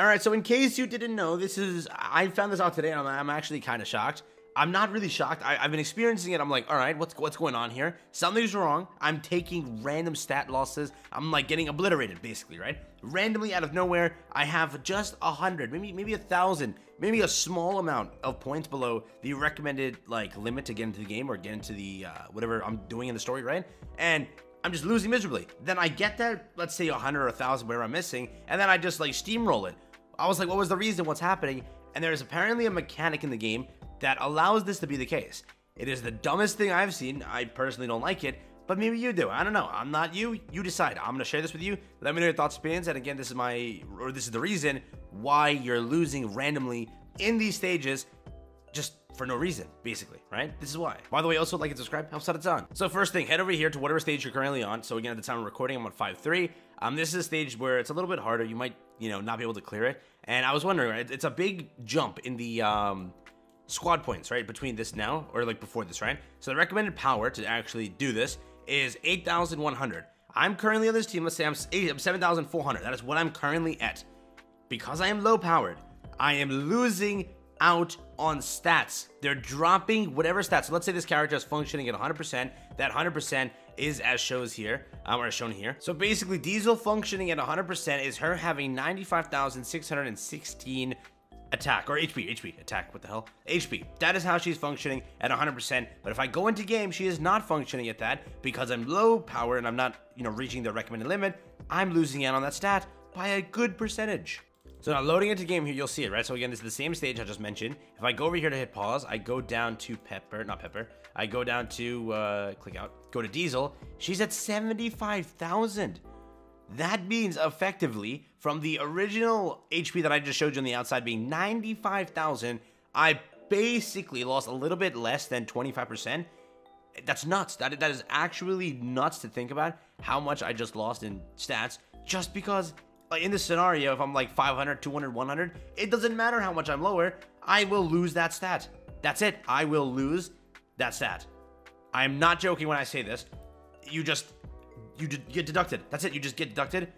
All right, so in case you didn't know, this is I found this out today, and I'm, I'm actually kind of shocked. I'm not really shocked. I, have been experiencing it. I'm like, all right, what's what's going on here? Something's wrong. I'm taking random stat losses. I'm like getting obliterated, basically, right? Randomly out of nowhere, I have just a hundred, maybe maybe a thousand, maybe a small amount of points below the recommended like limit to get into the game or get into the uh, whatever I'm doing in the story, right? And I'm just losing miserably. Then I get that, let's say a hundred or a thousand where I'm missing, and then I just like steamroll it. I was like, what was the reason? What's happening? And there's apparently a mechanic in the game that allows this to be the case. It is the dumbest thing I've seen. I personally don't like it, but maybe you do. I don't know. I'm not you. You decide. I'm gonna share this with you. Let me know your thoughts, opinions. And again, this is my, or this is the reason why you're losing randomly in these stages, just for no reason, basically, right? This is why. By the way, also like and subscribe, helps out a ton. So first thing, head over here to whatever stage you're currently on. So again, at the time of recording, I'm on 5-3. Um, this is a stage where it's a little bit harder. You might, you know, not be able to clear it. And I was wondering, right? It's a big jump in the um, squad points, right? Between this now or like before this, right? So the recommended power to actually do this is 8,100. I'm currently on this team. Let's say I'm, I'm 7,400. That is what I'm currently at. Because I am low powered, I am losing out on stats. They're dropping whatever stats. So let's say this character is functioning at 100%. That 100% is as shows here, um, or shown here. So basically, Diesel functioning at 100% is her having 95,616 attack or HP, HP, attack, what the hell? HP. That is how she's functioning at 100%. But if I go into game, she is not functioning at that because I'm low power and I'm not, you know, reaching the recommended limit. I'm losing out on that stat by a good percentage. So now loading into game here, you'll see it, right? So again, this is the same stage I just mentioned. If I go over here to hit pause, I go down to Pepper, not Pepper. I go down to, uh, click out, go to Diesel. She's at 75,000. That means effectively from the original HP that I just showed you on the outside being 95,000, I basically lost a little bit less than 25%. That's nuts. That, that is actually nuts to think about how much I just lost in stats just because in this scenario, if I'm like 500, 200, 100, it doesn't matter how much I'm lower. I will lose that stat. That's it. I will lose that stat. I'm not joking when I say this. You just you get deducted. That's it. You just get deducted.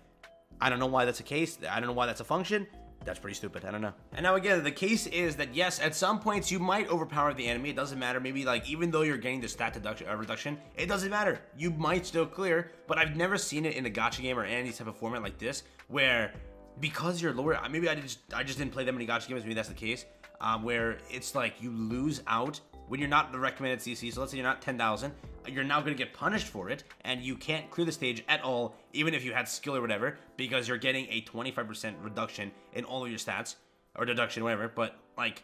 I don't know why that's a case. I don't know why that's a function. That's pretty stupid. I don't know. And now again, the case is that yes, at some points you might overpower the enemy. It doesn't matter. Maybe like even though you're getting the stat deduction, uh, reduction, it doesn't matter. You might still clear. But I've never seen it in a gacha game or any type of format like this where because you're lower, maybe I just I just didn't play that many gacha games. Maybe that's the case. Um, where it's like you lose out when you're not the recommended CC. So let's say you're not 10,000 you're now going to get punished for it, and you can't clear the stage at all, even if you had skill or whatever, because you're getting a 25% reduction in all of your stats, or deduction, whatever, but, like,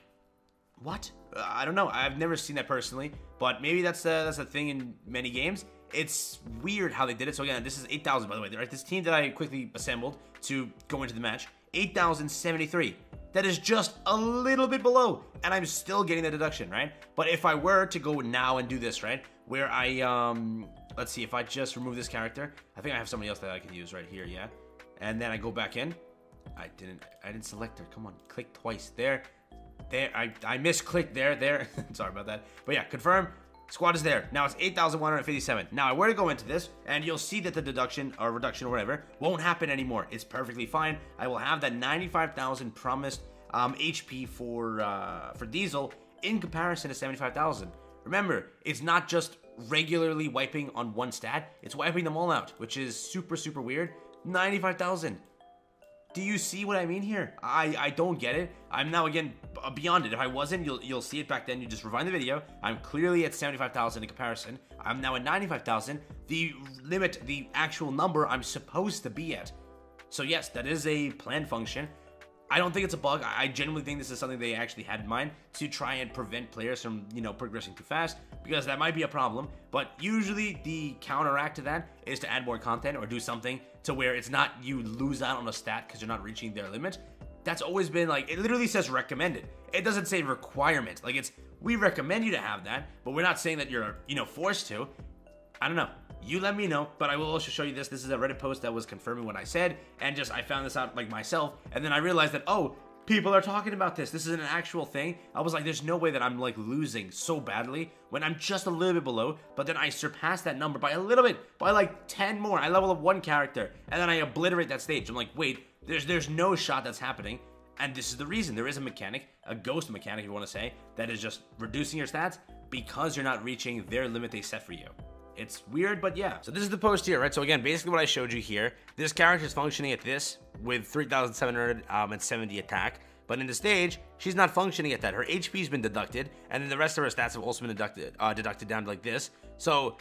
what? I don't know. I've never seen that personally, but maybe that's a, that's a thing in many games. It's weird how they did it. So again, this is 8,000 by the way. Right, this team that I quickly assembled to go into the match, 8,073. That is just a little bit below, and I'm still getting the deduction, right? But if I were to go now and do this, right, where I, um, let's see, if I just remove this character, I think I have somebody else that I can use right here, yeah? And then I go back in. I didn't, I didn't select her. Come on, click twice. There, there, I, I misclicked there, there. Sorry about that. But yeah, confirm. Squad is there. Now it's 8,157. Now I were to go into this, and you'll see that the deduction or reduction or whatever won't happen anymore. It's perfectly fine. I will have that 95,000 promised um, HP for uh, for Diesel in comparison to 75,000. Remember, it's not just regularly wiping on one stat, it's wiping them all out, which is super, super weird. 95,000. Do you see what I mean here? I, I don't get it. I'm now again uh, beyond it. If I wasn't, you'll you'll see it back then. You just rewind the video. I'm clearly at 75,000 in comparison. I'm now at 95,000. The limit, the actual number I'm supposed to be at. So yes, that is a plan function. I don't think it's a bug. I genuinely think this is something they actually had in mind to try and prevent players from, you know, progressing too fast because that might be a problem. But usually the counteract to that is to add more content or do something to where it's not you lose out on a stat because you're not reaching their limit. That's always been like, it literally says recommended. It doesn't say requirement. Like it's, we recommend you to have that, but we're not saying that you're, you know, forced to. I don't know you let me know but i will also show you this this is a reddit post that was confirming what i said and just i found this out like myself and then i realized that oh people are talking about this. This is an actual thing. I was like, there's no way that I'm like losing so badly when I'm just a little bit below, but then I surpass that number by a little bit, by like 10 more. I level up one character, and then I obliterate that stage. I'm like, wait, there's there's no shot that's happening. And this is the reason. There is a mechanic, a ghost mechanic, if you want to say, that is just reducing your stats because you're not reaching their limit they set for you. It's weird, but yeah. So this is the post here, right? So again, basically what I showed you here, this character is functioning at this with 3,770 attack. But in the stage, she's not functioning at that. Her HP's been deducted, and then the rest of her stats have also been deducted, uh, deducted down to like this. So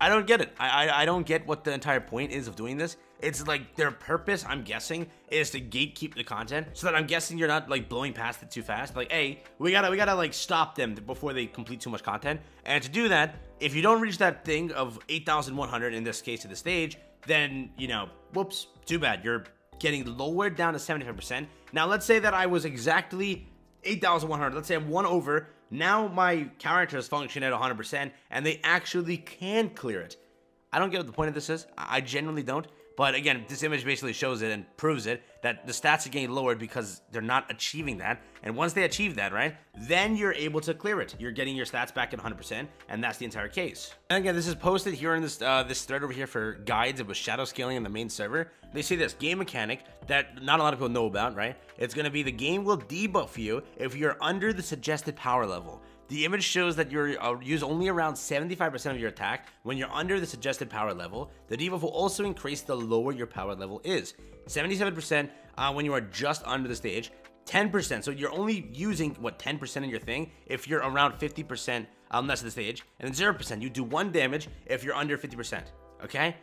I don't get it. I, I, I don't get what the entire point is of doing this. It's like their purpose, I'm guessing, is to gatekeep the content so that I'm guessing you're not like blowing past it too fast. Like, hey, we gotta we gotta like stop them before they complete too much content. And to do that, if you don't reach that thing of 8,100 in this case to the stage, then you know, whoops, too bad. You're getting lowered down to 75%. Now let's say that I was exactly 8,100. Let's say I'm one over. Now my characters function at 100% and they actually can clear it. I don't get what the point of this is. I genuinely don't. But again, this image basically shows it and proves it that the stats are getting lowered because they're not achieving that. And once they achieve that, right, then you're able to clear it. You're getting your stats back at 100%, and that's the entire case. And again, this is posted here in this uh, this thread over here for guides with shadow scaling in the main server. They say this game mechanic that not a lot of people know about, right? It's going to be the game will debuff you if you're under the suggested power level. The image shows that you uh, use only around 75% of your attack when you're under the suggested power level. The debuff will also increase the lower your power level is. 77% uh, when you are just under the stage. 10%, so you're only using, what, 10% in your thing if you're around 50% um, less of the stage. And then 0%, you do 1 damage if you're under 50%, okay?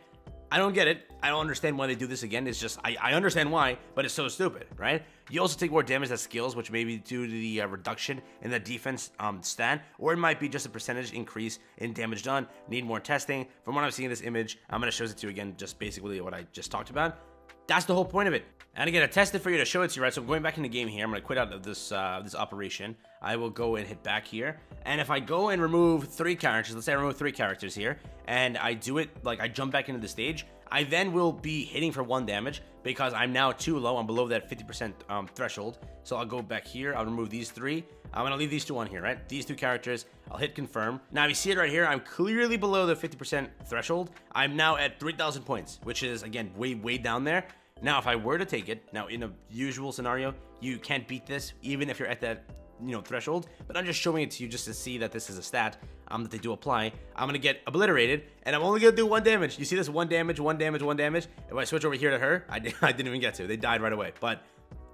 I don't get it. I don't understand why they do this again. It's just, I, I understand why, but it's so stupid, right? You also take more damage as skills, which may be due to the uh, reduction in the defense um, stat, or it might be just a percentage increase in damage done. Need more testing. From what I'm seeing in this image, I'm going to show it to you again, just basically what I just talked about. That's the whole point of it. And again, I tested for you to show it to you, right? So I'm going back in the game here. I'm going to quit out of this uh, this operation. I will go and hit back here. And if I go and remove three characters, let's say I remove three characters here, and I do it, like I jump back into the stage, I then will be hitting for one damage because I'm now too low. I'm below that 50% um, threshold. So I'll go back here. I'll remove these three. I'm going to leave these two on here, right? These two characters. I'll hit confirm. Now, you see it right here. I'm clearly below the 50% threshold. I'm now at 3,000 points, which is, again, way, way down there. Now, if I were to take it, now in a usual scenario, you can't beat this even if you're at that you know threshold but i'm just showing it to you just to see that this is a stat um that they do apply. I'm gonna get obliterated and i'm only gonna do one damage. You see this one damage one damage one damage? If i switch over here to her i, I didn't even get to. They died right away but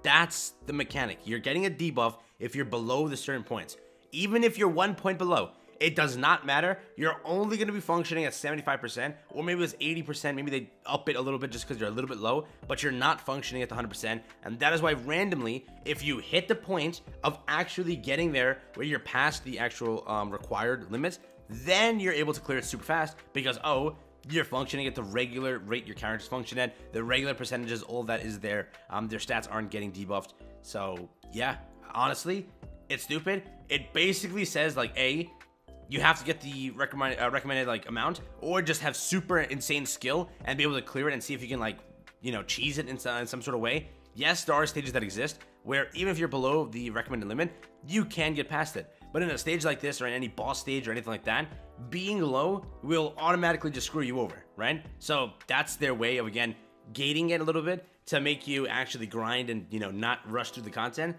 that's the mechanic. You're getting a debuff if you're below the certain points. Even if you're one point below it does not matter. You're only going to be functioning at 75%, or maybe it's 80%. Maybe they up it a little bit just because you're a little bit low, but you're not functioning at the 100%. And that is why randomly, if you hit the point of actually getting there where you're past the actual um, required limits, then you're able to clear it super fast because, oh, you're functioning at the regular rate your characters function at, the regular percentages, all that is there. Um, their stats aren't getting debuffed. So, yeah, honestly, it's stupid. It basically says, like, A, you have to get the recommended uh, recommended like amount, or just have super insane skill and be able to clear it and see if you can like you know cheese it in some, in some sort of way. Yes, there are stages that exist where even if you're below the recommended limit, you can get past it. But in a stage like this or in any boss stage or anything like that, being low will automatically just screw you over, right? So that's their way of again gating it a little bit to make you actually grind and you know not rush through the content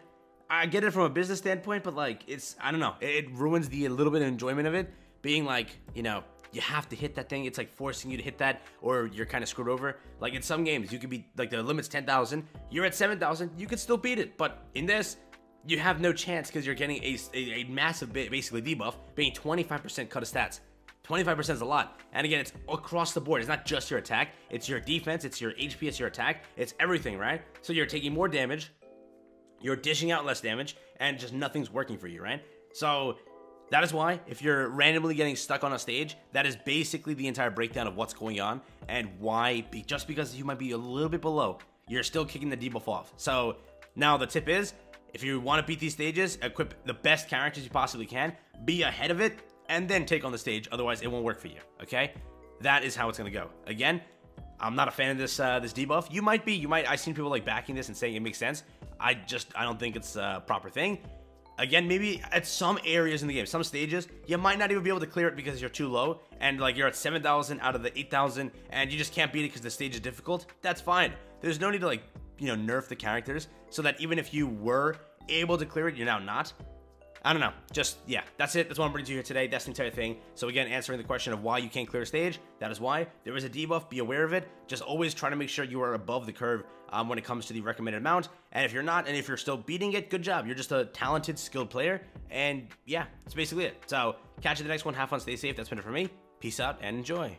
I get it from a business standpoint, but like it's I don't know, it, ruins the a little bit of enjoyment of it. Being like, you know, you have to hit that thing. It's like forcing you to hit that, or you're kind of screwed over. Like in some games, you could be like the limit's ten thousand. You're at seven thousand. You could still beat it, but in this, you have no chance because you're getting a, a, a massive bit, basically debuff, being 25% cut of stats. 25% is a lot. And again, it's across the board. It's not just your attack, it's your defense, it's your HP, it's your attack, it's everything, right? So you're taking more damage, you're dishing out less damage, and just nothing's working for you, right? So that is why, if you're randomly getting stuck on a stage, that is basically the entire breakdown of what's going on and why, just because you might be a little bit below, you're still kicking the debuff off. So now the tip is, if you want to beat these stages, equip the best characters you possibly can, be ahead of it, and then take on the stage. Otherwise, it won't work for you. Okay, that is how it's gonna go. Again, I'm not a fan of this uh, this debuff. You might be. You might. I've seen people like backing this and saying it makes sense. I just I don't think it's a proper thing. Again, maybe at some areas in the game, some stages, you might not even be able to clear it because you're too low, and like you're at 7,000 out of the 8,000, and you just can't beat it because the stage is difficult. That's fine. There's no need to like you know nerf the characters so that even if you were able to clear it, you're now not. I don't know. Just, yeah, that's it. That's what I'm bringing to you here today. That's the entire thing. So again, answering the question of why you can't clear a stage, that is why. There is a debuff. Be aware of it. Just always try to make sure you are above the curve um, when it comes to the recommended amount. And if you're not, and if you're still beating it, good job. You're just a talented, skilled player. And yeah, that's basically it. So catch you in the next one. Have fun. Stay safe. That's been it for me. Peace out and enjoy.